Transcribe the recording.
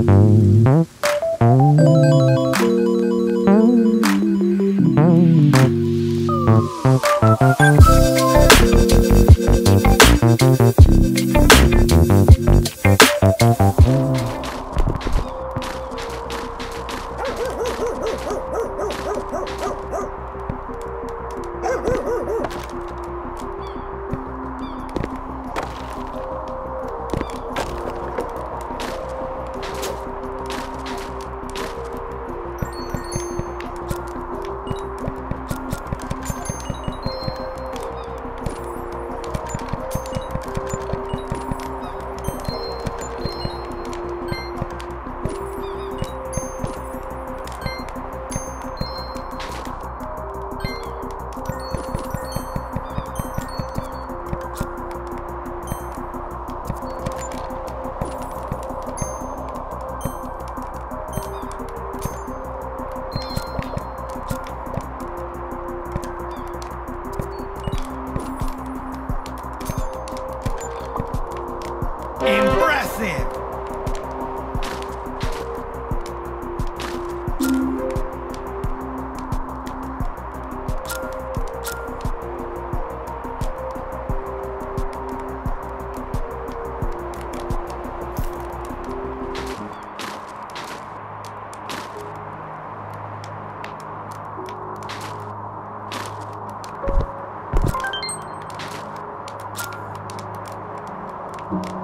嗯。You